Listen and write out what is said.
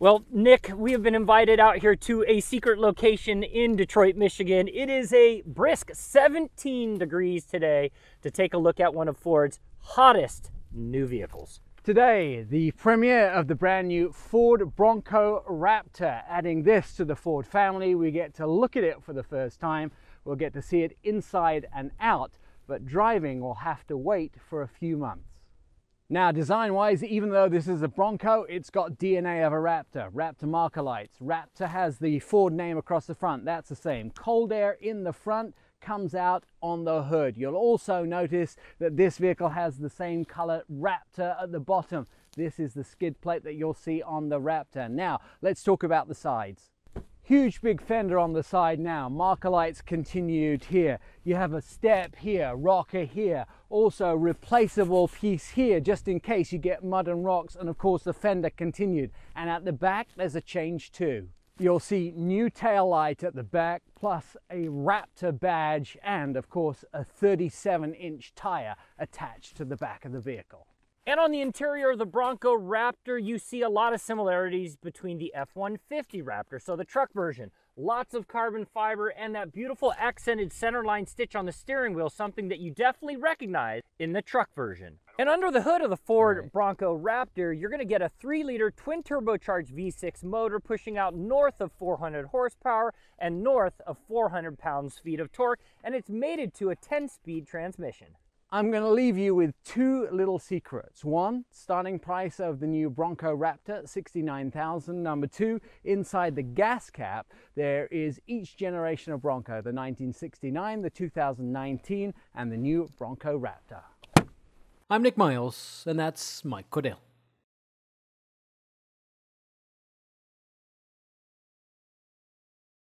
Well, Nick, we have been invited out here to a secret location in Detroit, Michigan. It is a brisk 17 degrees today to take a look at one of Ford's hottest new vehicles. Today, the premiere of the brand new Ford Bronco Raptor. Adding this to the Ford family, we get to look at it for the first time. We'll get to see it inside and out, but driving will have to wait for a few months. Now, design-wise, even though this is a Bronco, it's got DNA of a Raptor. Raptor marker lights. Raptor has the Ford name across the front. That's the same. Cold air in the front comes out on the hood. You'll also notice that this vehicle has the same color Raptor at the bottom. This is the skid plate that you'll see on the Raptor. Now, let's talk about the sides. Huge big fender on the side now. Marker lights continued here. You have a step here, rocker here. Also replaceable piece here just in case you get mud and rocks. And of course the fender continued. And at the back there's a change too. You'll see new tail light at the back, plus a Raptor badge and of course a 37 inch tire attached to the back of the vehicle. And on the interior of the Bronco Raptor, you see a lot of similarities between the F-150 Raptor, so the truck version. Lots of carbon fiber and that beautiful accented centerline stitch on the steering wheel, something that you definitely recognize in the truck version. And under the hood of the Ford right. Bronco Raptor, you're gonna get a three liter twin turbocharged V6 motor pushing out north of 400 horsepower and north of 400 pounds-feet of torque, and it's mated to a 10 speed transmission. I'm going to leave you with two little secrets. One, starting price of the new Bronco Raptor, 69,000. Number two, inside the gas cap, there is each generation of Bronco, the 1969, the 2019, and the new Bronco Raptor. I'm Nick Miles, and that's Mike Caudill.